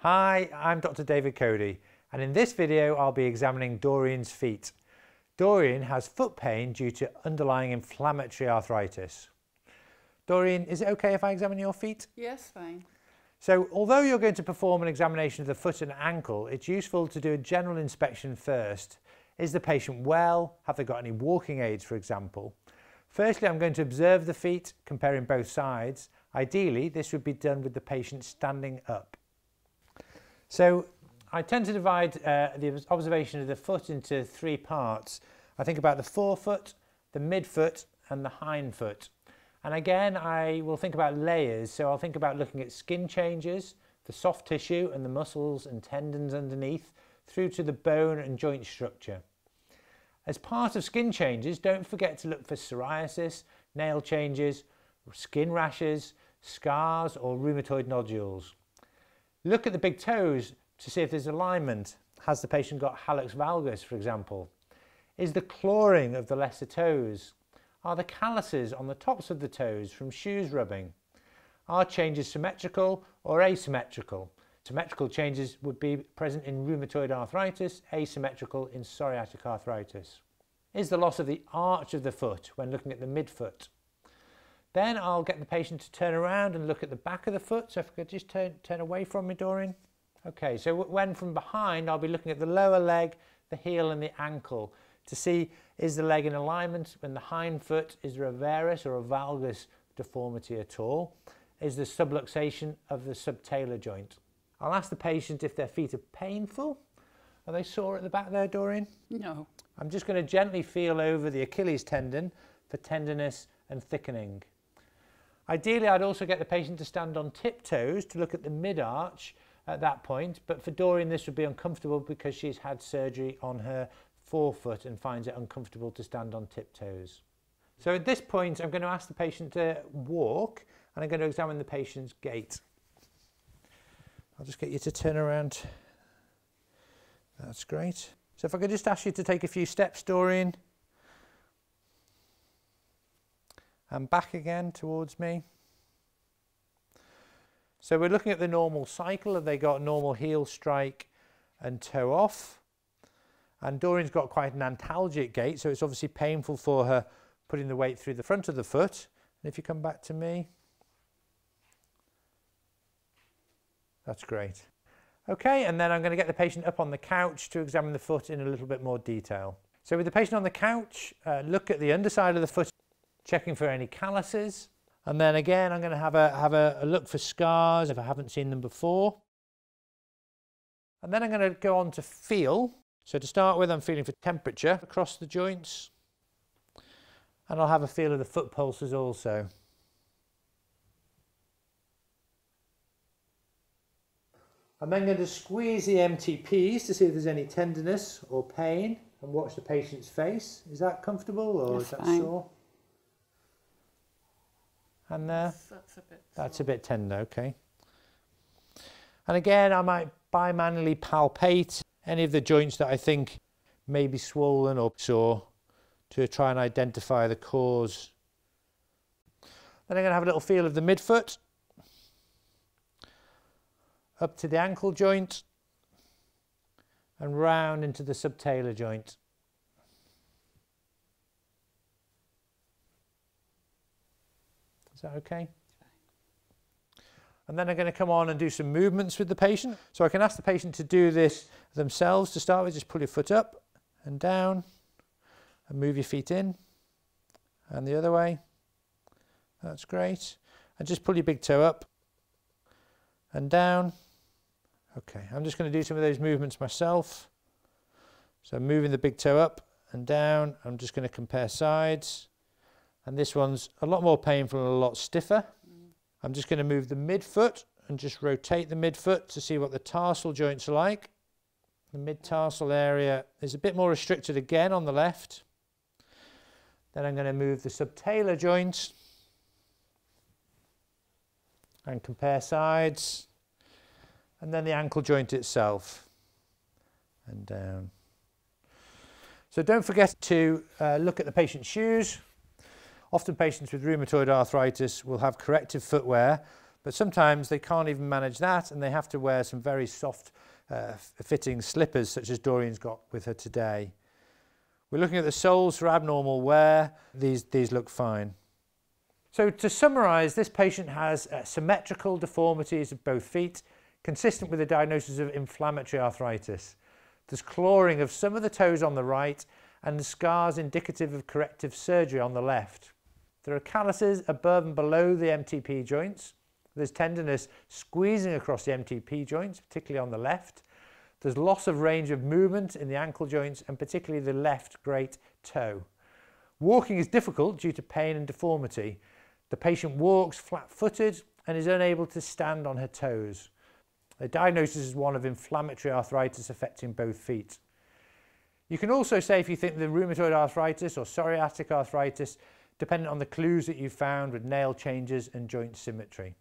Hi, I'm Dr. David Coady and in this video I'll be examining Dorian's feet. Dorian has foot pain due to underlying inflammatory arthritis. Dorian, is it okay if I examine your feet? Yes, fine. So although you're going to perform an examination of the foot and ankle, it's useful to do a general inspection first. Is the patient well? Have they got any walking aids, for example? Firstly, I'm going to observe the feet, comparing both sides. Ideally, this would be done with the patient standing up. So I tend to divide uh, the observation of the foot into three parts. I think about the forefoot, the midfoot and the hindfoot. And again, I will think about layers. So I'll think about looking at skin changes, the soft tissue and the muscles and tendons underneath, through to the bone and joint structure. As part of skin changes, don't forget to look for psoriasis, nail changes, skin rashes, scars or rheumatoid nodules. Look at the big toes to see if there's alignment. Has the patient got hallux valgus, for example? Is the clawing of the lesser toes? Are the calluses on the tops of the toes from shoes rubbing? Are changes symmetrical or asymmetrical? Symmetrical changes would be present in rheumatoid arthritis, asymmetrical in psoriatic arthritis. Is the loss of the arch of the foot when looking at the midfoot? Then I'll get the patient to turn around and look at the back of the foot. So if I could just turn, turn away from me, Doreen. Okay, so when from behind, I'll be looking at the lower leg, the heel and the ankle to see is the leg in alignment when the hind foot, is there a varus or a valgus deformity at all? Is there subluxation of the subtalar joint? I'll ask the patient if their feet are painful. Are they sore at the back there, Doreen? No. I'm just going to gently feel over the Achilles tendon for tenderness and thickening. Ideally, I'd also get the patient to stand on tiptoes to look at the mid-arch at that point, but for Dorian this would be uncomfortable because she's had surgery on her forefoot and finds it uncomfortable to stand on tiptoes. So at this point, I'm going to ask the patient to walk and I'm going to examine the patient's gait. I'll just get you to turn around. That's great. So if I could just ask you to take a few steps, Dorian. And back again towards me. So we're looking at the normal cycle. Have they got normal heel strike and toe off? And Dorian's got quite an antalgic gait, so it's obviously painful for her putting the weight through the front of the foot. And if you come back to me, that's great. Okay, and then I'm going to get the patient up on the couch to examine the foot in a little bit more detail. So with the patient on the couch, uh, look at the underside of the foot checking for any calluses. And then again, I'm going to have a, have a, a look for scars if I haven't seen them before. And then I'm going to go on to feel. So to start with, I'm feeling for temperature across the joints. And I'll have a feel of the foot pulses also. I'm then going to squeeze the MTPs to see if there's any tenderness or pain and watch the patient's face. Is that comfortable or That's is that fine. sore? And uh, there. That's a bit. That's a bit tender, okay. And again, I might bimanually palpate any of the joints that I think may be swollen or sore to try and identify the cause. Then I'm going to have a little feel of the midfoot, up to the ankle joint, and round into the subtalar joint. That okay? And then I'm going to come on and do some movements with the patient. So I can ask the patient to do this themselves to start with. Just pull your foot up and down and move your feet in and the other way. That's great. And just pull your big toe up and down. Okay, I'm just going to do some of those movements myself. So moving the big toe up and down. I'm just going to compare sides. And this one's a lot more painful and a lot stiffer. I'm just going to move the midfoot and just rotate the midfoot to see what the tarsal joints are like. The mid-tarsal area is a bit more restricted again on the left. Then I'm going to move the subtalar joint and compare sides. And then the ankle joint itself and down. So don't forget to uh, look at the patient's shoes. Often patients with rheumatoid arthritis will have corrective footwear, But sometimes they can't even manage that and they have to wear some very soft uh, fitting slippers such as Dorian's got with her today. We're looking at the soles for abnormal wear. These, these look fine. So to summarise, this patient has uh, symmetrical deformities of both feet, consistent with a diagnosis of inflammatory arthritis. There's clawing of some of the toes on the right and the scars indicative of corrective surgery on the left. There are calluses above and below the MTP joints. There's tenderness squeezing across the MTP joints, particularly on the left. There's loss of range of movement in the ankle joints and particularly the left great toe. Walking is difficult due to pain and deformity, the patient walks flat-footed and is unable to stand on her toes. The diagnosis is one of inflammatory arthritis affecting both feet. You can also say if you think the rheumatoid arthritis or psoriatic arthritis, dependent on the clues that you found with nail changes and joint symmetry.